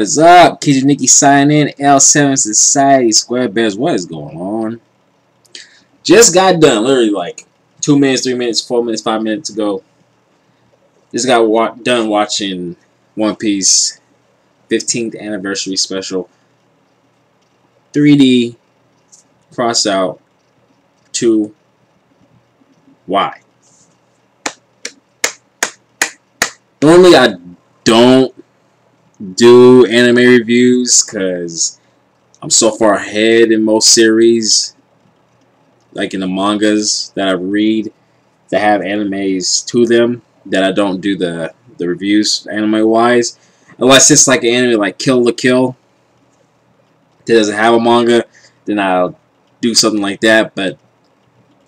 What is up? Kenji Nicki signing in. L7 Society Square Bears. What is going on? Just got done. Literally like two minutes, three minutes, four minutes, five minutes ago. Just got wa done watching One Piece 15th anniversary special. 3D cross out 2 Y. Normally I don't do anime reviews because I'm so far ahead in most series like in the mangas that I read that have animes to them that I don't do the the reviews anime wise unless it's like an anime like Kill la Kill that doesn't have a manga then I'll do something like that but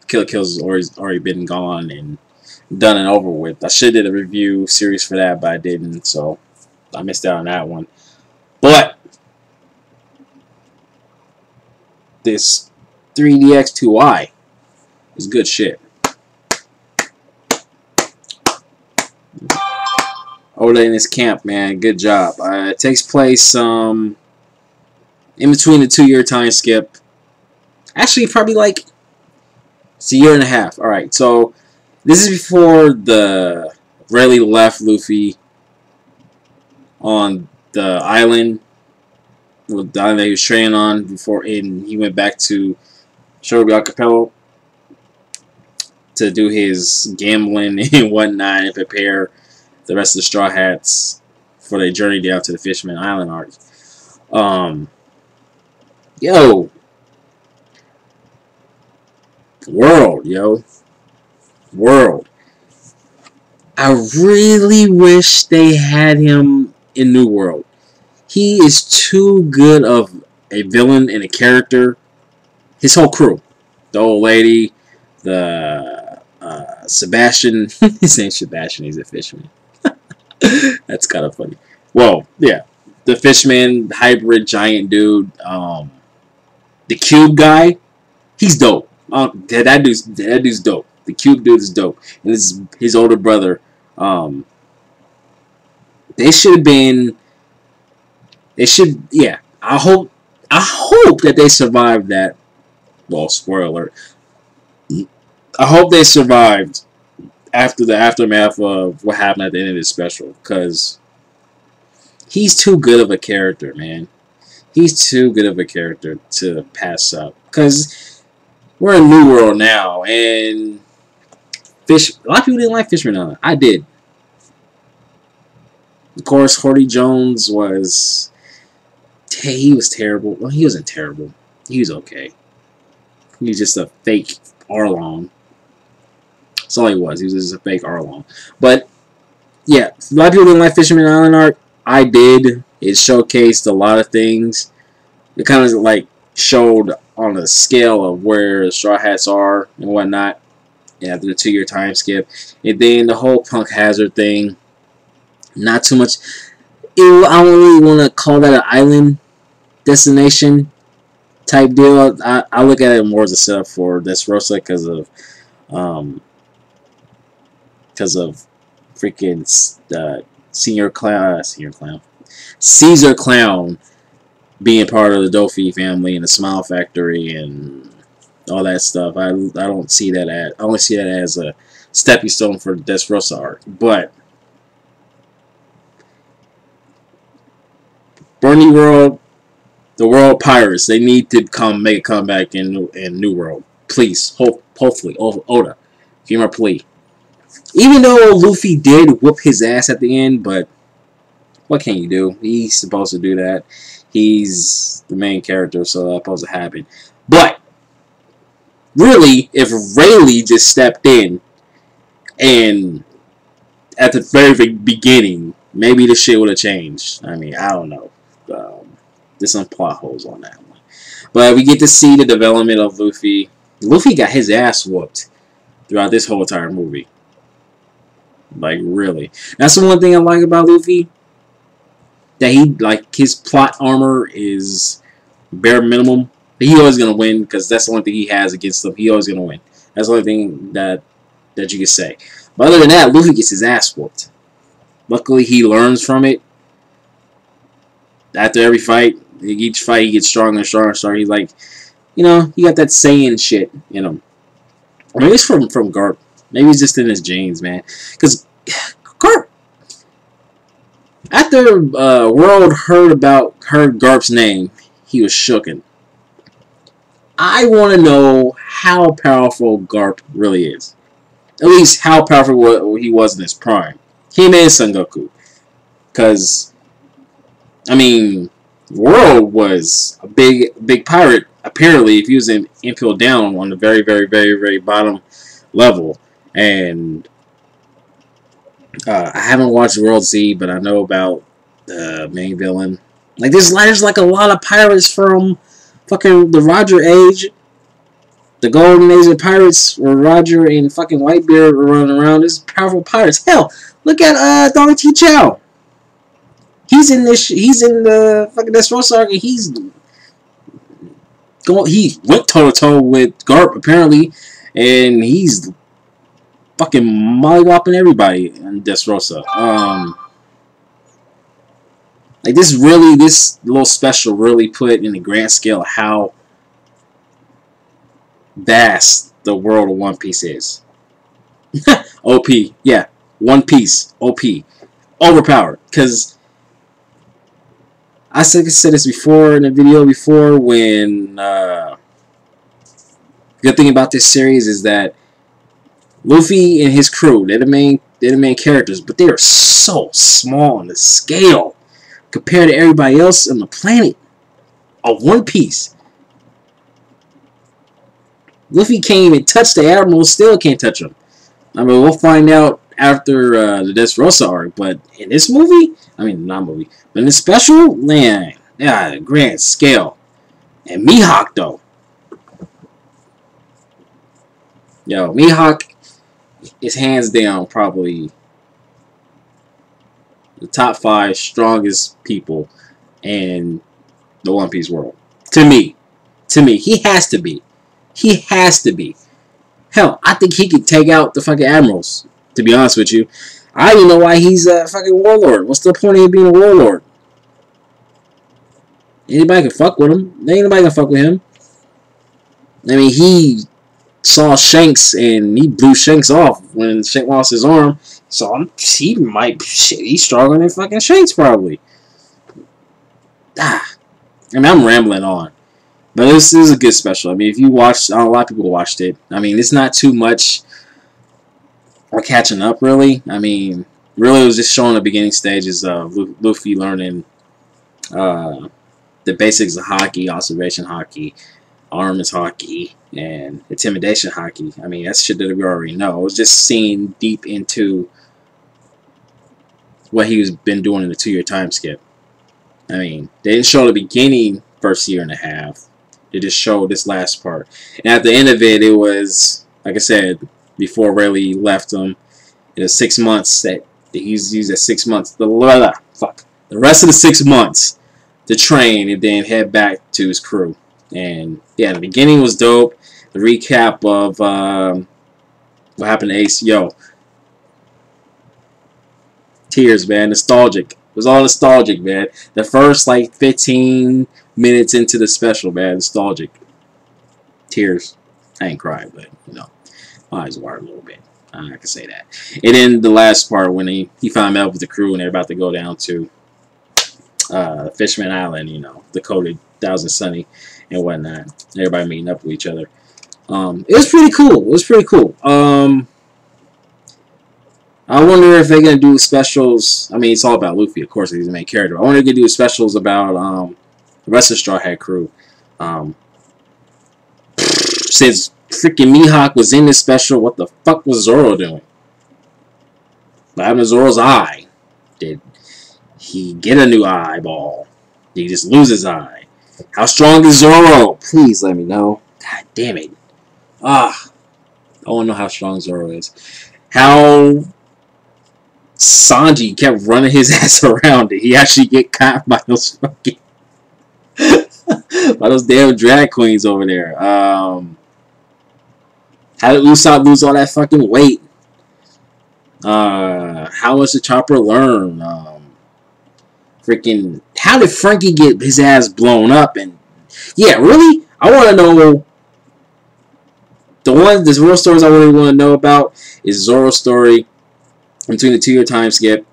Kill Kill's already already been gone and done and over with. I should have did a review series for that but I didn't so I missed out on that one but this 3DX2i is good shit. Oda in his camp, man. Good job. Uh, it takes place um, in between the two-year time skip. Actually, probably like it's a year and a half. All right, so this is before the Rayleigh left Luffy on the island, the island that he was training on before, and he went back to Shogun Capello to do his gambling and whatnot and prepare the rest of the Straw Hats for their journey down to the Fisherman Island arc. Um, yo, world, yo, world. I really wish they had him in New World. He is too good of a villain and a character his whole crew. The old lady, the uh, Sebastian. his name's Sebastian. He's a fishman. That's kind of funny. Well, yeah, the fishman, hybrid giant dude. Um, the cube guy. He's dope. That, that dude's that dude's dope. The cube dude is dope. And his his older brother. Um, they should have been. They should. Yeah. I hope. I hope that they survived that well, spoiler. I hope they survived after the aftermath of what happened at the end of this special, because he's too good of a character, man. He's too good of a character to pass up. Because we're in New World now, and Fish. A lot of people didn't like Fishman. I did. Of course, Hody Jones was. He was terrible. Well, he wasn't terrible. He was okay. He's just a fake Arlong. That's all he was. He was just a fake Arlong. But, yeah, a lot of people didn't like Fisherman Island art. I did. It showcased a lot of things. It kind of, like, showed on a scale of where Straw Hats are and whatnot after the two-year time skip. And then the whole Punk Hazard thing. Not too much. It, I don't really want to call that an island destination type deal. I, I look at it more as a setup for Dressrosa because of um because of freaking uh, senior clown, uh, senior clown, Caesar clown being part of the Dofi family and the Smile Factory and all that stuff. I I don't see that as I only see that as a stepping stone for Dressrosa art, but. Byrnndi World the World Pirates. They need to come make a comeback in in New World. Please, hope, hopefully, oh, Oda, hear my plea. Even though Luffy did whoop his ass at the end, but what can you do? He's supposed to do that. He's the main character, so that's supposed to happen. But really, if Rayleigh just stepped in and at the very beginning, maybe the shit would have changed. I mean, I don't know. Um, there's some plot holes on that one. But we get to see the development of Luffy. Luffy got his ass whooped throughout this whole entire movie. Like, really. That's the one thing I like about Luffy. That he, like, his plot armor is bare minimum. He always going to win because that's the only thing he has against them. He always going to win. That's the only thing that, that you can say. But other than that, Luffy gets his ass whooped. Luckily, he learns from it after every fight, each fight he gets stronger and stronger stronger. He's like, you know, he got that saying shit in him. Or maybe it's from from Garp. Maybe it's just in his genes, man. Because Garp, after uh, World heard about heard Garp's name, he was shooken. I want to know how powerful Garp really is. At least how powerful he was in his prime. Him and Son Goku. Because, I mean, World was a big, big pirate. Apparently, if he was in Impel Down on the very, very, very, very bottom level. And uh, I haven't watched World Z, but I know about the main villain. Like, there's, there's like a lot of pirates from fucking the Roger age. The Golden Age of Pirates, where Roger and fucking Whitebeard were running around. There's powerful pirates. Hell, look at uh, Don Chinjao. He's in this. He's in the fucking arc, and he's going. He went toe to toe with Garp apparently, and he's fucking mollywopping everybody in Dressrosa. Um, like this really, this little special really put in the grand scale how vast the world of One Piece is. OP, yeah, One Piece, OP, overpowered. Because I said, I said this before in a video before when uh, good thing about this series is that Luffy and his crew, they're the main they're the main characters, but they are so small on the scale compared to everybody else on the planet of One Piece. Luffy can't even touch the Admiral, still can't touch him. I mean, we'll find out after uh, the Dressrosa arc, but in this movie, I mean, not movie, but in the special, man, yeah, grand scale. And Mihawk, though. Yo, Mihawk is hands down probably the top five strongest people in the One Piece world. To me. To me. He has to be. He has to be. Hell, I think he could take out the fucking admirals. To be honest with you, I don't know why he's a fucking warlord. What's the point of being a warlord? Anybody can fuck with him. Ain't nobody can fuck with him. I mean, he saw Shanks and he blew Shanks off when Shanks lost his arm. So he might shit. He's stronger than fucking Shanks probably. Ah, I mean, I'm rambling on. But this is a good special. I mean, if you watched, a lot of people watched it. I mean, it's not too much or catching up, really. I mean, really, it was just showing the beginning stages of Luffy learning uh, the basics of Haki, observation Haki, arms Haki, and intimidation Haki. I mean, that's shit that we already know. It was just seeing deep into what he's been doing in the two-year time skip. I mean, they didn't show the beginning first year and a half. They just showed this last part. And at the end of it, it was, like I said, before Rayleigh left him, it was six months that he's used at six months. The blah, blah, fuck. The rest of the six months to train and then head back to his crew. And yeah, the beginning was dope. The recap of um, what happened to Ace. Yo, tears, man. Nostalgic. It was all nostalgic, man. The first like 15 minutes into the special, man. Nostalgic. Tears. I ain't crying, but, you know, my eyes watered a little bit. I can say that. And then the last part when he, he found out with the crew and they're about to go down to uh, Fishman Island, you know, Dakota, Thousand Sunny, and whatnot. Everybody meeting up with each other. Um, it was pretty cool. It was pretty cool. Um, I wonder if they're gonna do specials. I mean, it's all about Luffy, of course. He's the main character. I wonder if they do specials about um, the rest of the Straw Hat crew. Um, since freaking Mihawk was in this special, what the fuck was Zoro doing? What happened to Zoro's eye? Did he get a new eyeball? Did he just lose his eye? How strong is Zoro? Please let me know. God damn it. Ah. I want to know how strong Zoro is. How Sanji kept running his ass around. Did he actually get caught by those fucking by those damn drag queens over there? Um, how did Usopp lose all that fucking weight? Uh, how was the Chopper learn? Um, freaking how did Franky get his ass blown up? And yeah, really, I want to know. The one, the real stories I really want to know about is Zoro's story between the two-year time skip,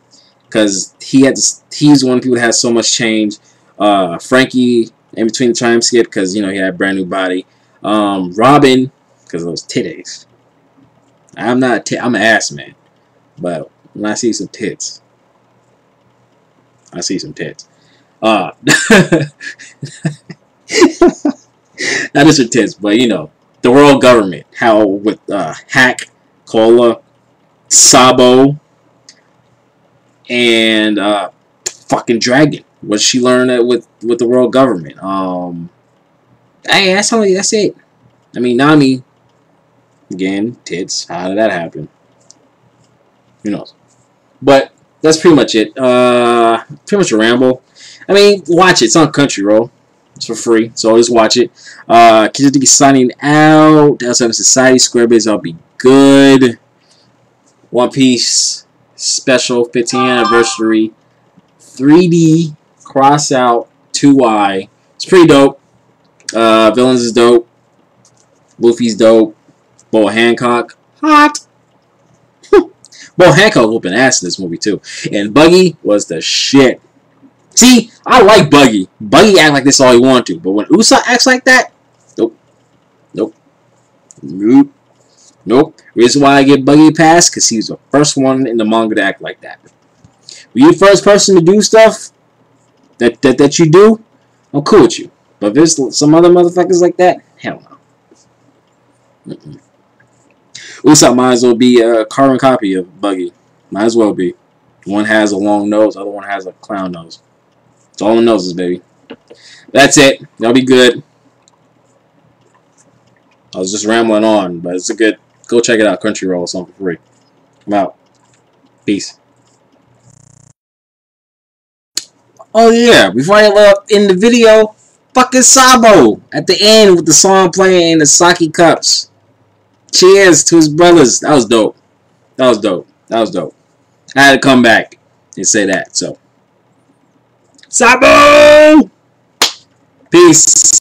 because he had to, he's one of the people that has so much change. Uh, Franky in between the time skip because you know he had a brand new body. Um, Robin because of those titties. I'm not. I'm an ass man, but when I see some tits, I see some tits. Uh, that is her tits, but you know the world government. How with uh, Hack, Koala, Sabo, and uh, fucking Dragon. What she learned with with the world government. Um, hey, that's only that's it. I mean, Nami. Again, tits. How did that happen? Who knows? But that's pretty much it. Uh, pretty much a ramble. I mean, watch it. It's on Crunchyroll. It's for free, so just watch it. Uh, kids Kizutiki signing out. That's Seven Society. Squarebase. I'll be good. One Piece special 15th anniversary 3D cross out 2Y. It's pretty dope. Uh, Villains is dope. Luffy's dope. Boa Hancock. Hot. Boa Hancock whooping ass in this movie too. And Buggy was the shit. See, I like Buggy. Buggy act like this all he want to. But when Usopp acts like that, nope. Nope. Nope. Nope. Reason why I get Buggy pass, because he was the first one in the manga to act like that. When you the first person to do stuff that, that, that you do, I'm cool with you. But if there's some other motherfuckers like that, hell no. Mm -mm. Usopp might as well be a carbon copy of Buggy. Might as well be. One has a long nose, other one has a clown nose. It's all the noses, baby. That's it. Y'all be good. I was just rambling on, but it's a good Go check it out. Crunchyroll. It's on for free. I'm out. Peace. Oh yeah, before I left in the video, fucking Sabo at the end with the song playing in the sake cups. Cheers to his brothers. That was dope. That was dope. That was dope. I had to come back and say that. So, Sabo! Peace.